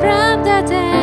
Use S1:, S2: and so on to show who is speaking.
S1: from the dead.